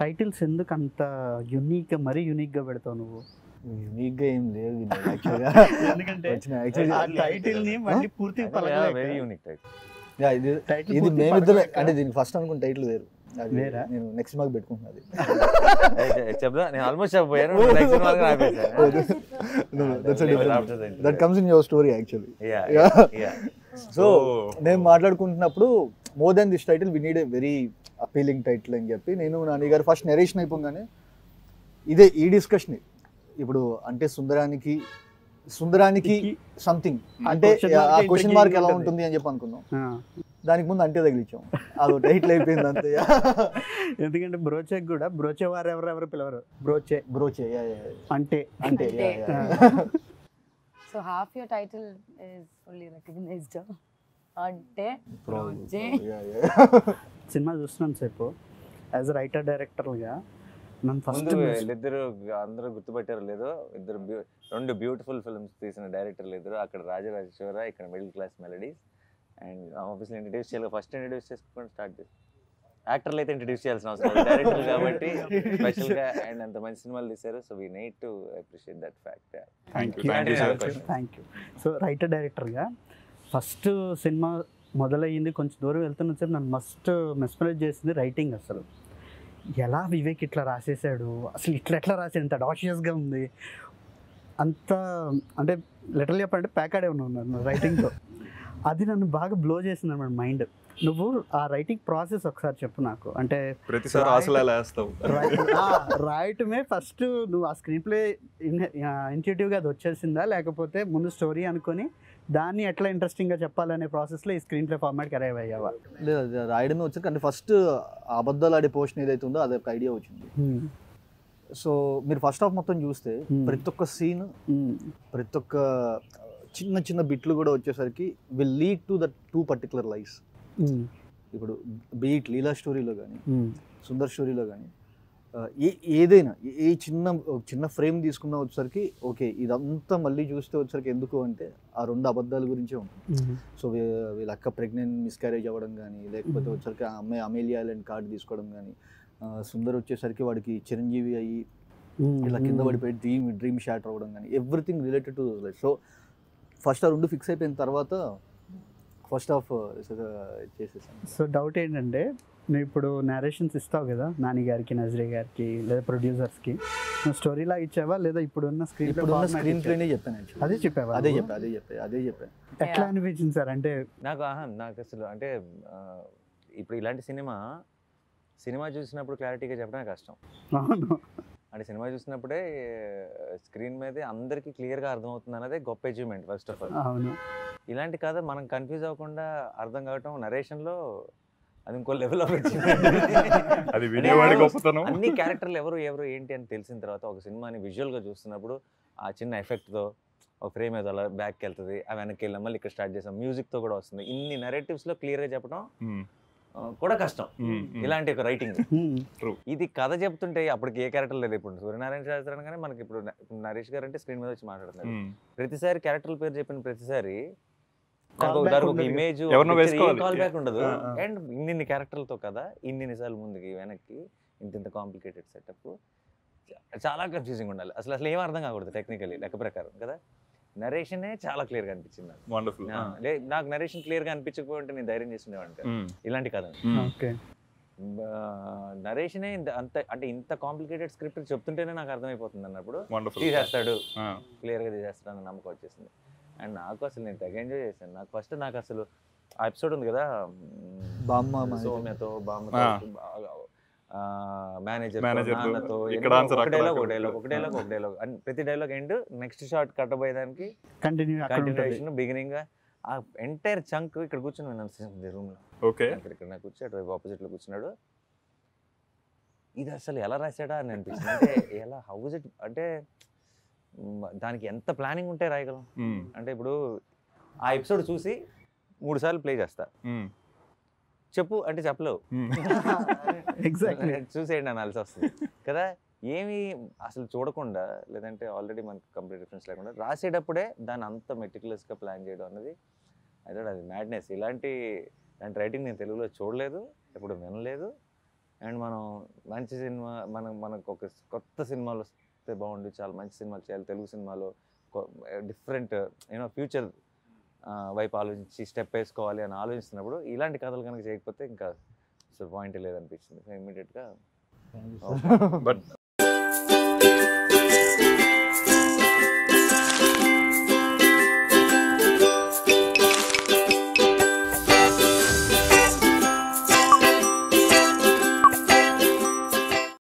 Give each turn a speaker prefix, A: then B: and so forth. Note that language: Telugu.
A: టైటిల్స్ ఎందుకు అంత యునిక్ మరీ యునిక్గా పెడతావు నువ్వు?
B: యూనిక్గా ఏం లేవు యాక్చువల్గా
A: ఎందుకంటే
B: వచ్చిన
A: ఆ
B: యాక్చువల్లీ
A: టైటిల్ని మళ్ళీ పూర్తిగా
C: వెరీ యూనిక్
A: టైటిల్
B: ఇది మేమిద్దరే అంటే దీనికి ఫస్ట్ అనుకున్న టైటిల్ వేరు? నేను నెక్స్ట్ మాకు పెట్టుకుంటున్నది
C: చెప్దా. నేను almost చెప్పబోయాను. Next
B: that comes in your story actually so నేను మాట్లాడుకుంటున్నప్పుడు more then this title we need a very appealing title అని చెప్పి నేను నాని గారు ఫస్ట్ నెరేషన్ అయిపోగానే ఇదే ఈ డిస్కషన్ ఇప్పుడు అంటే సుందరానికి సుందరానికి సంథింగ్ అంటే
A: question mark
B: ఆ క్వశ్చన్ మార్క్ ఎలా
A: ఉంటుంది.
B: అని చెప్పి అనుకున్నాం. దానికి ముందు అంటే తగిలించాం అది టైటిల్ అయిపోయింది అంతే.
A: ఎందుకంటే బ్రోచే కూడా బ్రోచే వారు ఎవరెవరు పిలవరు. బ్రోచే.
B: బ్రోచే
A: అంటే.
B: అంటే.
D: So half your title is fully recognized. అంటే. రోజే.
A: సినిమా చూస్తున్నాను సేపు. యాజ్ రైటర్ డైరెక్టర్గా నన్ను ఫస్ట్
C: వీళ్ళిద్దరు అందరూ గుర్తుపట్టారు లేదో ఇద్దరు రెండు బ్యూటిఫుల్ ఫిల్మ్స్ తీసిన డైరెక్టర్లు ఇద్దరు అక్కడ రాజరాజేశ్వర ఇక్కడ middle class melodies and obviously introduce చేయాలి. ఫస్ట్ ఇంట్రడ్యూస్ చేసుకొని స్టార్ట్ చేసి యాక్టర్లు అయితే ఇంట్రడ్యూస్ చేయాల్సిన అవసరం లేదు. డైరెక్టర్లు కాబట్టి స్పెషల్గా అండ్ అంత మంచి సినిమాలు తీశారు. So we need to appreciate that fact
E: thank you. Thank you
A: so writer డైరెక్టర్గా ఫస్ట్ సినిమా మొదలయ్యింది కొంచెం దూరం వెళ్తున్న సేపు నన్ను మస్ట్ మెస్మరైజ్ చేసింది రైటింగ్ అసలు. ఎలా వివేక్ ఇట్లా రాసేసాడు అసలు ఇట్లా ఎట్లా రాసాడు ఇంత డాషియస్గా ఉంది. అంత అంటే లెటర్ చెప్పాలంటే ప్యాకాడే ఉన్నాను రైటింగ్తో అది నన్ను బాగా బ్లో చేసింది అనమాట మైండ్ నువ్వు ఆ రైటింగ్ ప్రాసెస్ ఒకసారి చెప్పు నాకు. అంటే
E: ప్రతిసారి
A: రాయటమే ఫస్ట్ నువ్వు ఆ స్క్రీన్ ప్లే ఇన్స్టిట్యూట్గా అది వచ్చేసిందా? లేకపోతే ముందు స్టోరీ అనుకొని దాన్ని ఎట్లా ఇంట్రెస్టింగ్గా చెప్పాలనే ప్రాసెస్లో ఈ స్క్రీన్ ప్లే ఫార్మాట్కి అరైవ్ అయ్యావా?
B: లేదు అది రాయడమే వచ్చాక అంటే ఫస్ట్ అబద్ధాలు ఆడే పోర్షన్ ఏదైతే ఉందో అది ఒక ఐడియా వచ్చింది. సో మీరు ఫస్ట్ హాఫ్ మొత్తం చూస్తే
A: Hmm.
B: ప్రతి ఒక్క సీన్ ప్రతి ఒక్క చిన్న చిన్న బిట్లు కూడా వచ్చేసరికి will lead to the two particular lifes ఇప్పుడు బీట్ లీలా స్టోరీలో కానీ సుందర్ స్టోరీలో కానీ ఏ ఏదైనా ఏ- చిన్న చిన్న ఫ్రేమ్ తీసుకున్నా వచ్చేసరికి ఓకే ఇదంతా మళ్ళీ చూస్తే వచ్చేసరికి ఎందుకు అంటే ఆ రెండు అబద్ధాల గురించే ఉంటుంది. సో వీళ్ళ అక్క ప్రెగ్నెంట్ మిస్క్యారేజ్ అవ్వడం కానీ లేకపోతే. వచ్చేసరికి ఆ అమ్మాయి అమేలియా ఐలాండ్ కార్డు తీసుకోవడం కానీ సుందర్ వచ్చేసరికి వాడికి చిరంజీవి అయ్యి ఇలా కింద పడిపోయి డ్రీమ్ డ్రీమ్ షాటర్ అవ్వడం కానీ everything related to life so first ఆ రెండు ఫిక్స్ అయిపోయిన తర్వాత ఫస్ట్ హాఫ్ చేసేసాను
A: సో డౌట్ ఏంటంటే నువ్వు ఇప్పుడు నేరేషన్స్ ఇస్తావు కదా నాని గారికి నజరీ గారికి లేదా ప్రొడ్యూసర్స్కి నువ్వు స్టోరీలా ఇచ్చావా లేదా ఇప్పుడున్న స్క్రీన్
B: ఇప్పుడు ఉన్న స్క్రీన్ ప్లేనే చెప్పాను.
A: అదే చెప్పావా?
B: అదే? చెప్పా అదే చెప్పా అదే చెప్పాను
A: ఎట్లా అనిపించింది సార్? అంటే
C: నాకు ఆహా, నాకు అసలు అంటే ఇప్పుడు ఇలాంటి సినిమా సినిమా చూసినప్పుడు క్లారిటీగా చెప్పడమే కష్టం.
A: అవును.
C: అంటే సినిమా చూసినప్పుడే స్క్రీన్ మీదే అందరికీ క్లియర్గా అర్థమవుతుంది అన్నదే గొప్ప అచీవ్మెంట్ ఫస్ట్ ఆఫ్ ఆల్
A: అవును.
C: ఇలాంటి కథ మనం కన్ఫ్యూజ్ అవ్వకుండా అర్థం కావటం నరేషన్లో అది ఇంకో లెవెల్ ఆఫ్
E: అది వినేవాడి గొప్పతనం.
C: అన్ని క్యారెక్టర్లు ఎవరు ఎవరు ఏంటి అని తెలిసిన తర్వాత ఒక సినిమాని విజువల్గా చూస్తున్నప్పుడు ఆ చిన్న ఎఫెక్ట్తో ఒక ఫ్రేమ్ ఏదో అలా బ్యాక్కి వెళ్తుంది ఆ వెనక్కి వెళ్ళాం మళ్ళీ ఇక్కడ స్టార్ట్ చేసాం మ్యూజిక్తో కూడా వస్తుంది. ఇన్ని నరేటివ్స్లో క్లియర్గా చెప్పడం కూడా కష్టం. ఇలాంటి ఒక రైటింగ్. ఇది కథ చెప్తుంటే అప్పటికి ఏ క్యారెక్టర్ లేదు ఇప్పుడు సూర్యనారాయణ శాస్త్రి అనగానే మనకి ఇప్పుడు నరేష్ గారు అంటే స్క్రీన్ మీద వచ్చి మాట్లాడుతున్నారు. ప్రతిసారి క్యారెక్టర్ పేరు చెప్పిన ప్రతిసారి ఒక-
A: ఉండదు.
C: ఇమేజ్
E: ఎవరినో వేసుకోవాలి.
C: కాల్ బ్యాక్ ఉండదు
E: ఆ, ఆ.
C: అండ్ ఇన్ని క్యారెక్టర్లతో కదా ఇన్ని నిమిషాలు ముందుకి వెనక్కి ఇంత ఇంత కాంప్లికేటెడ్ సెటప్ చాలా కన్ఫ్యూజింగ్ ఉండాలి అసలు అసలు ఏం అర్థం కాకూడదు టెక్నికలీ లెక్క ప్రకారం కదా నరేషనే చాలా క్లియర్గా అనిపించింది నాకు.
E: వండర్ఫుల్
C: నా- లే- నాకు నరేషన్ క్లియర్గా అనిపించకపోతే నేను ధైర్యం చేస్తుండేవాడిని.
E: మ్మ్.
C: ఇలాంటి కథ నరేషనే ఇంత అంత అంటే ఇంత కాంప్లికేటెడ్ స్క్రిప్ట్ చెప్తుంటేనే నాకు అర్థమైపోతుంది అన్నప్పుడు తీసేస్తాడు
E: ఆ.
C: క్లియర్గా తీసేస్తాడు అన్న నమ్మకం వచ్చేసింది అండ్ నాకు అసలు నేను తెగ ఎంజాయ్ చేశాను. నాకు ఫస్ట్ నాకు అసలు ఆ ఎపిసోడ్ ఉంది కదా
B: బామ్మ.
C: సౌమ్యతో బామ్మతో
E: ఆ.
C: మేనేజర్ నాన్నతో ఒక డైలాగ్ ఒక. డైలాగ్ ఒక డైలాగ్ ఒక డైలాగ్ అండ్ ప్రతి డైలాగ్ ఎండ్ నెక్స్ట్ షాట్ కట్టబోయేదానికి
A: కంటిన్యూ అక్కడ ఉంటుంది.
C: కంటిన్యూషన్ బిగినింగ్ ఆ ఎంటైర్ చంక్ ఇక్కడ కూర్చొని విన్నాను రూమ్లో.
E: ఓకే.
C: ఇక్కడ నాకు కూర్చో అటువైపు ఆపోజిట్లో కూర్చున్నాడు. ఇది అసలు ఎలా రాశాడా అని అనిపించింది. అంటే ఎలా హౌ ఇట్ అంటే దానికి ఎంత ప్లానింగ్ ఉంటే రాయగలం. అంటే ఇప్పుడు ఆ ఎపిసోడ్ చూసి మూడు సార్లు ప్లే చేస్తా. చెప్పు అంటే చెప్పలేవు.
A: ఎగ్జాక్ట్లీ
C: చూసేయండి అనాల్సి వస్తుంది. కదా ఏమి అసలు చూడకుండా లేదంటే ఆల్రెడీ మనకి కంప్లీట్ డిఫరెన్స్ లేకుండా రాసేటప్పుడే దాన్ని అంత మెటికులస్గా ప్లాన్ చేయడం అనేది అయితే అది మ్యాడ్నెస్ ఇలాంటి ఇలాంటి రైటింగ్ నేను తెలుగులో చూడలేదు ఎప్పుడు వినలేదు. అండ్ మనం మంచి సినిమా మనం మనకు ఒక కొత్త సినిమాలు వస్తే బాగుండు చాలా మంచి సినిమాలు చేయాలి. తెలుగు సినిమాలో డిఫరెంట్ యూనో ఫ్యూచర్ వైపు ఆలోచించి స్టెప్ వేసుకోవాలి అని ఆలోచిస్తున్నప్పుడు ఇలాంటి కథలు కనుక చేయకపోతే ఇంకా అసలు పాయింట్ లేదనిపించింది సో ఇమ్మీడియట్గా
E: బట్